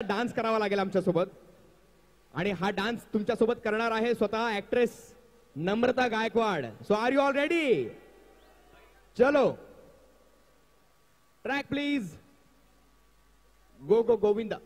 Dance करावा लागेल आमच्यासोबत. आणि हा डान्स तुमच्यासोबत करणार आहे स्वतः actress Namrata Gaikwad. So are you all ready चलो. Track please go go Govinda.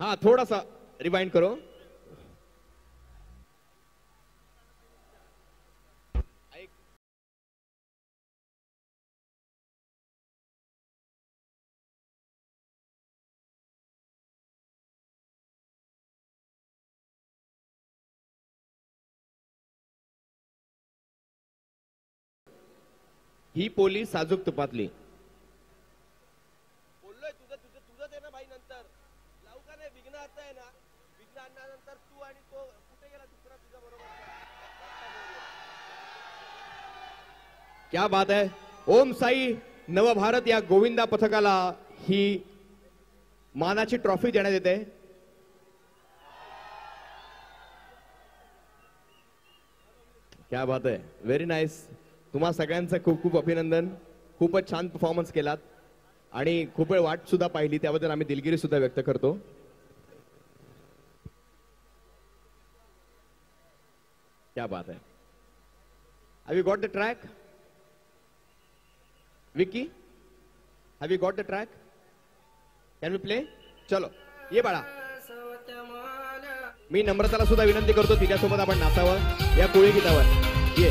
हा थोडासा रिवाइंड करो. ही पोलीस साजूक तुपातली. आहे ना विघ्न आणल्यानंतर तू आणि तो कुठे गेला दुसरा तुझ्या बरोबर? क्या बात आहे ओम साई नवभारत या गोविंदा पथकाला ही मानाची ट्रॉफी देण्यात येते. क्या बात आहे व्हेरी नाईस तुम्हा सगळ्यांचं खूप खूप अभिनंदन. खूपच छान परफॉर्मन्स केलात. आणि खूप वेळ वाट सुद्धा पाहिली. त्याबद्दल आम्ही दिलगिरी सुद्धा व्यक्त करतो. क्या बात है। Have you got the track Vicky have you got the track can we play चलो ये बाळा. मी नम्रताला सुद्धा विनंती करतो तिच्यासोबत आपण नाचावं या कोळी गीतावर. ये.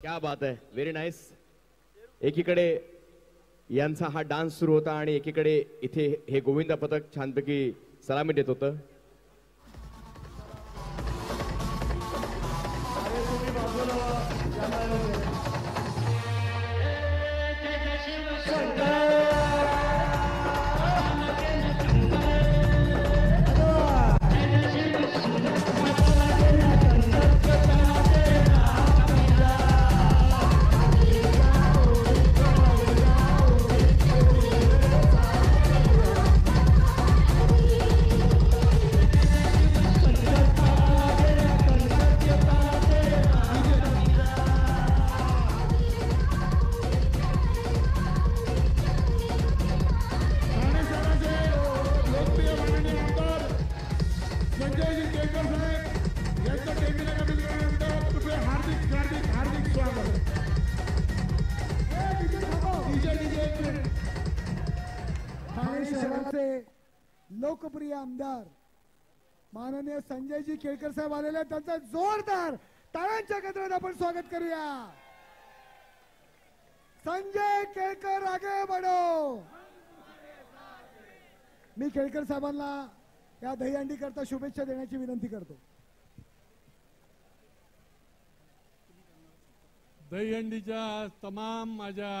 क्या बात आहे व्हेरी नाईस एकीकडे यांचा हा डान्स सुरू होता आणि एकीकडे इथे हे गोविंदा पथक छानपैकी सलामी देत होतं. हार्दिक हार्दिक स्वागत ठाणे शहराचे लोकप्रिय आमदार माननीय संजयजी केळकर साहेब आलेले आहेत. त्यांचा जोरदार टाळ्यांच्या गजरात आपण स्वागत करूया. संजय केळकर आगे बडो मी केळकर साहेबांना या दहीहंडी करता शुभेच्छा देण्याची विनंती करतो. दहीहंडीच्या तमाम माझ्या